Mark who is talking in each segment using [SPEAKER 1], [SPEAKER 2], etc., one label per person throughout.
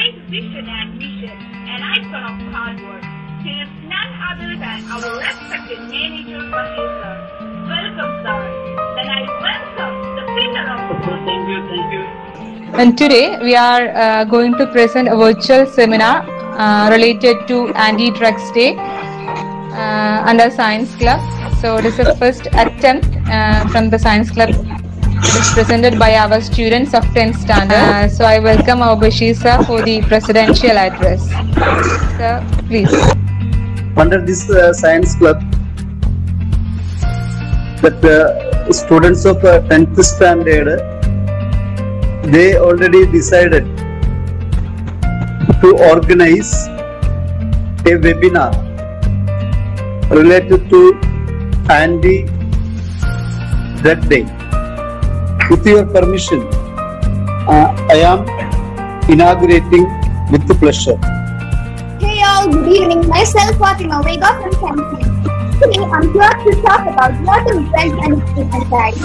[SPEAKER 1] great vision and mission, an icon of hard work. He is none other than our respected manager Mahesha. Welcome, sir. Then I welcome the winner of the
[SPEAKER 2] Thank you, thank you.
[SPEAKER 3] And today we are uh, going to present a virtual seminar uh, related to Anti-Drugs Day uh, under Science Club. So this is the first attempt uh, from the Science Club. It is presented by our students of 10th standard. Uh, so I welcome our Bashir sir for the presidential address. Sir, please.
[SPEAKER 2] Under this uh, science club, that uh, students of uh, 10th standard, they already decided to organize a webinar related to anti drug day. With your permission, uh, I am inaugurating with the pleasure.
[SPEAKER 4] Hey all, good evening. Myself Fatima Vega from Chemistry. Today I'm here to talk about what is drugs and its different types.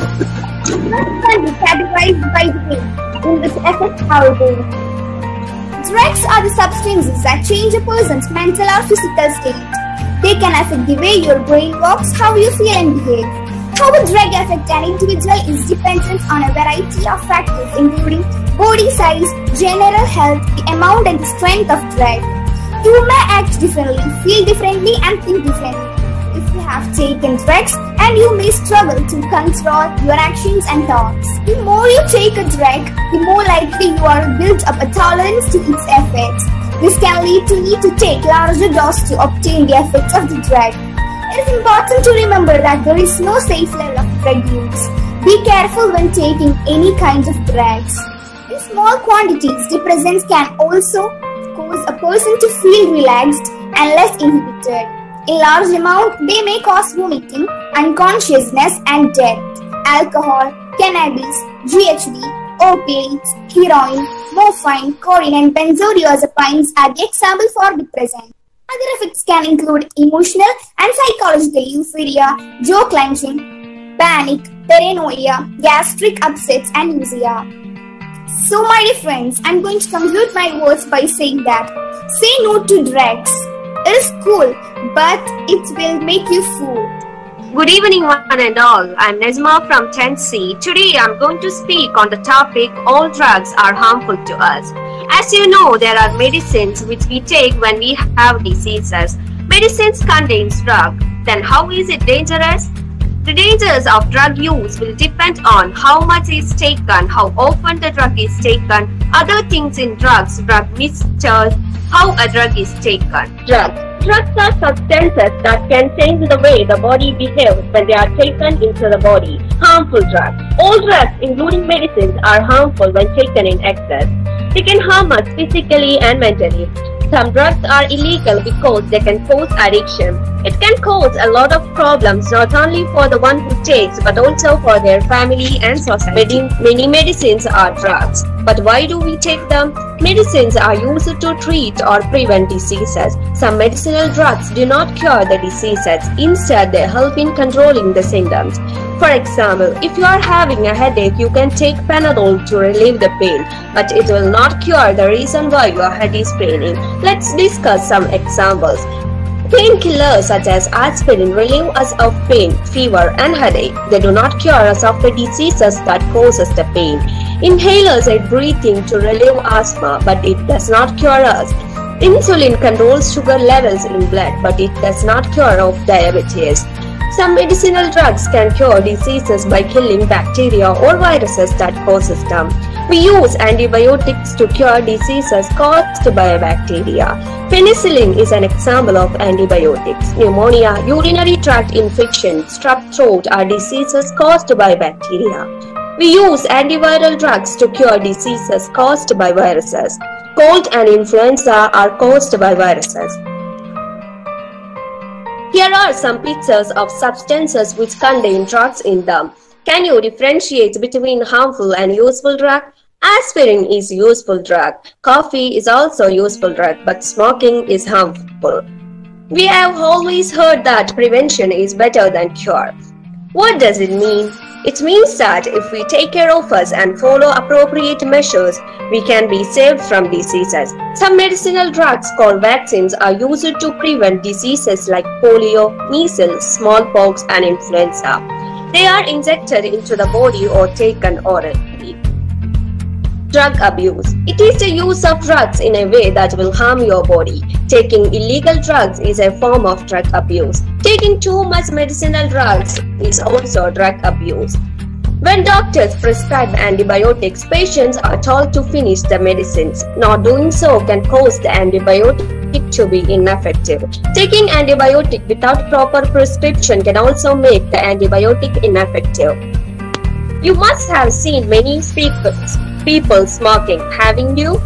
[SPEAKER 4] Can be categorized by the way in which affect our brain. Drugs are the substances that change a person's mental or physical state. They can affect the way your brain works, how you feel and behave. How a drug affect an individual is dependent on a variety of factors including body size, general health, the amount and the strength of drug. You may act differently, feel differently and think differently. If you have taken drugs and you may struggle to control your actions and thoughts. The more you take a drug, the more likely you are to build up a tolerance to its effects. This can lead to need to take larger doses to obtain the effects of the drug. It is important to remember that there is no safe level of drug use. Be careful when taking any kinds of drugs. In small quantities, depressants can also cause a person to feel relaxed and less inhibited. In large amount, they may cause vomiting, unconsciousness and death. Alcohol, cannabis, GHB, opiates, heroin, morphine, codeine and benzodiazepines are the example for depressant. Other effects can include emotional and psychological euphoria, jaw clenching, panic, paranoia, gastric upsets and nausea. So my dear friends, I'm going to conclude my words by saying that say no to drugs. It is cool, but it will make you fool.
[SPEAKER 5] Good evening, one and all. I'm Nezma from 10th C. Today, I'm going to speak on the topic all drugs are harmful to us. As you know, there are medicines which we take when we have diseases. Medicines contains drug. Then how is it dangerous? The dangers of drug use will depend on how much is taken, how often the drug is taken, other things in drugs, drug mixtures, how a drug is taken. Drugs. Drugs are substances that can change the way the body behaves when they are taken into the body. Harmful drugs. All drugs, including medicines, are harmful when taken in excess. They can harm us physically and mentally. Some drugs are illegal because they can cause addiction. It can cause a lot of problems not only for the one who takes but also for their family and society. Many, many medicines are drugs. But why do we take them? Medicines are used to treat or prevent diseases. Some medicinal drugs do not cure the diseases. Instead, they help in controlling the symptoms. For example, if you are having a headache, you can take Panadol to relieve the pain, but it will not cure the reason why your head is paining. Let's discuss some examples. Painkillers such as aspirin relieve us of pain, fever and headache. They do not cure us of the diseases that causes the pain. Inhalers aid breathing to relieve asthma, but it does not cure us. Insulin controls sugar levels in blood, but it does not cure of diabetes. Some medicinal drugs can cure diseases by killing bacteria or viruses that causes them. We use antibiotics to cure diseases caused by bacteria. Penicillin is an example of antibiotics. Pneumonia, urinary tract infection, strep throat are diseases caused by bacteria. We use antiviral drugs to cure diseases caused by viruses. Cold and influenza are caused by viruses. Here are some pictures of substances which contain drugs in them. Can you differentiate between harmful and useful drug? Aspirin is useful drug. Coffee is also useful drug, but smoking is harmful. We have always heard that prevention is better than cure. What does it mean? It means that if we take care of us and follow appropriate measures, we can be saved from diseases. Some medicinal drugs called vaccines are used to prevent diseases like polio, measles, smallpox, and influenza. They are injected into the body or taken orally. Drug abuse. It is the use of drugs in a way that will harm your body. Taking illegal drugs is a form of drug abuse. Taking too much medicinal drugs is also drug abuse. When doctors prescribe antibiotics, patients are told to finish the medicines. Not doing so can cause the antibiotic to be ineffective. Taking antibiotic without proper prescription can also make the antibiotic ineffective. You must have seen many speakers people smoking, haven't you?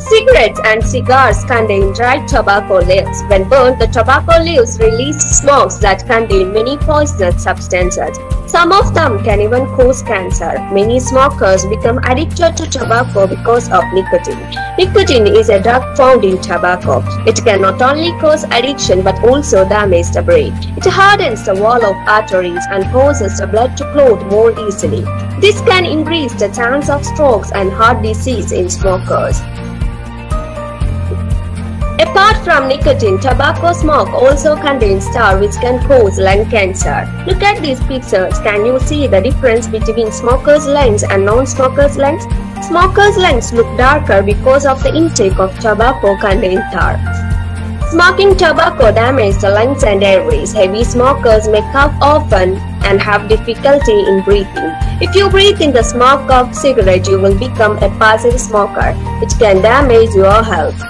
[SPEAKER 5] Cigarettes and cigars contain dried tobacco leaves. When burned, the tobacco leaves release smokes that contain many poisonous substances. Some of them can even cause cancer. Many smokers become addicted to tobacco because of nicotine. Nicotine is a drug found in tobacco. It can not only cause addiction but also damage the brain. It hardens the wall of arteries and causes the blood to clot more easily. This can increase the chance of strokes and heart disease in smokers. Apart from nicotine, tobacco smoke also contains tar which can cause lung cancer. Look at these pictures. Can you see the difference between smokers' lungs and non-smokers' lungs? Smokers' lungs look darker because of the intake of tobacco containing tar. Smoking tobacco damages the lungs and airways. Heavy smokers may cough often and have difficulty in breathing. If you breathe in the smoke of cigarette, you will become a passive smoker, which can damage your health.